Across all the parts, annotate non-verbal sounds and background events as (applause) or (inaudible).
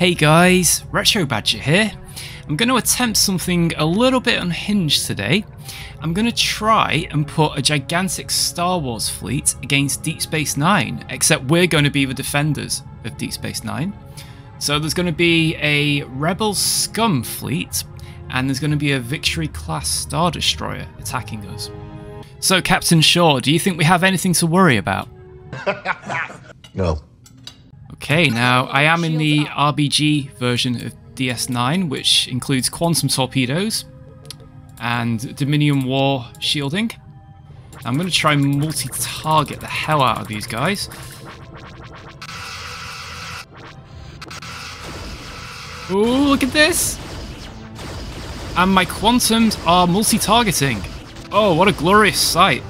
Hey guys, Retro Badger here. I'm going to attempt something a little bit unhinged today. I'm going to try and put a gigantic Star Wars fleet against Deep Space Nine, except we're going to be the defenders of Deep Space Nine. So there's going to be a Rebel Scum fleet, and there's going to be a Victory class Star Destroyer attacking us. So, Captain Shaw, do you think we have anything to worry about? (laughs) No. Okay, now I am in the RBG version of DS9, which includes quantum torpedoes and Dominion War shielding. I'm going to try and multi-target the hell out of these guys. Ooh, look at this! And my quantums are multi-targeting. Oh, what a glorious sight.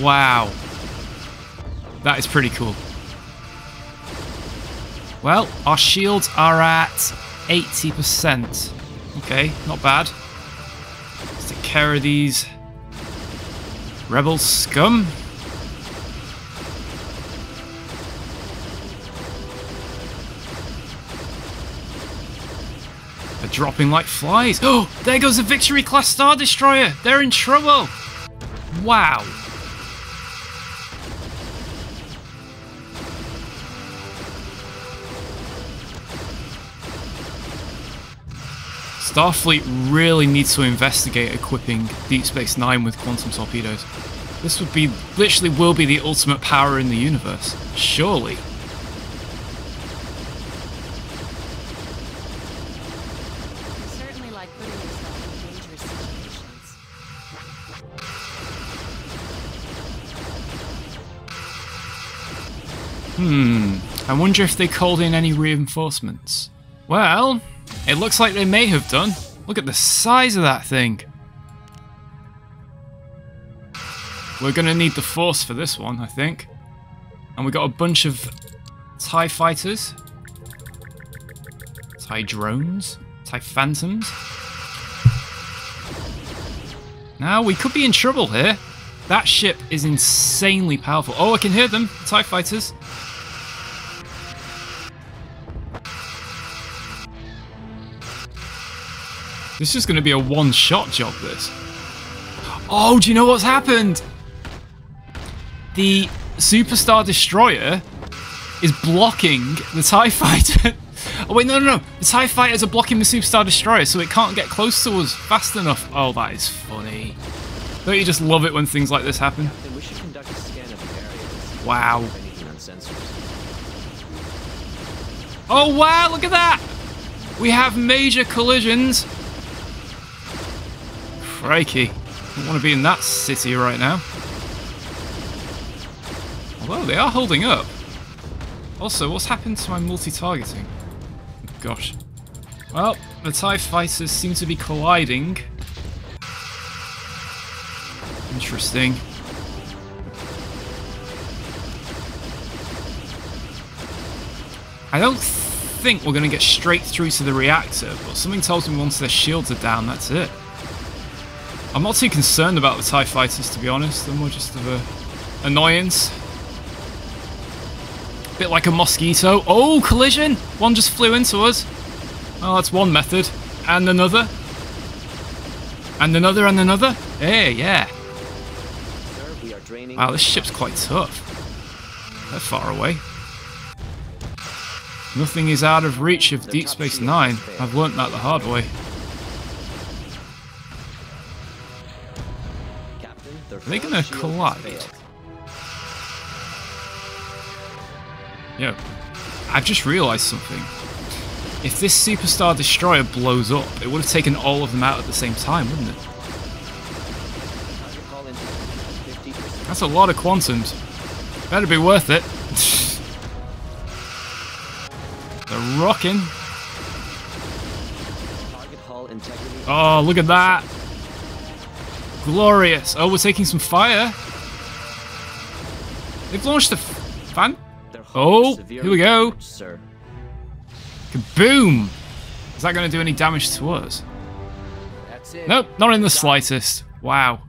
Wow. That is pretty cool. Well, our shields are at 80%. Okay, not bad. Let's take care of these rebel scum. They're dropping like flies. Oh, (gasps) there goes a Victory class Star Destroyer. They're in trouble. Wow. Starfleet really needs to investigate equipping Deep Space Nine with quantum torpedoes. This would be, literally will be the ultimate power in the universe. Surely. You certainly like putting yourself in dangerous situations. Hmm. I wonder if they called in any reinforcements. Well, it looks like they may have done. Look at the size of that thing. We're going to need the force for this one, I think. And we got a bunch of TIE fighters. TIE drones. TIE phantoms. Now, we could be in trouble here. That ship is insanely powerful. Oh, I can hear them. TIE fighters. This is going to be a one-shot job, this. Oh, do you know what's happened? The Superstar Destroyer is blocking the TIE Fighter. (laughs) oh, wait, no, no, no. The TIE Fighters are blocking the Superstar Destroyer, so it can't get close to us fast enough. Oh, that is funny. Don't you just love it when things like this happen? Then we should conduct a scan of the area. to see Wow. if anything on sensors. Oh, wow, look at that! We have major collisions. Crikey. Don't want to be in that city right now. Although, they are holding up. Also, what's happened to my multi-targeting? Gosh. Well, the TIE fighters seem to be colliding. Interesting. I don't think we're going to get straight through to the reactor, but something tells me once their shields are down, that's it. I'm not too concerned about the TIE fighters, to be honest. They're more just of a annoyance. A Bit like a mosquito. Oh, collision! One just flew into us. Oh, that's one method. And another. And another and another. Hey, yeah. Wow, this ship's quite tough. They're far away. Nothing is out of reach of Deep Space Nine. I've learnt that the hard way. Captain, their Are they gonna shield has collide? Yo, I've just realised something. If this Superstar Destroyer blows up, it would have taken all of them out at the same time, wouldn't it? Target hull integrity 50%. That's a lot of quantums. Better be worth it. (laughs) They're rocking. Target hull integrity. Oh, look at that. Glorious. Oh, we're taking some fire. They've launched a f- fan. Oh, here we go. Sir. Kaboom! Is that going to do any damage to us? That's it. Nope, not in the slightest. Wow.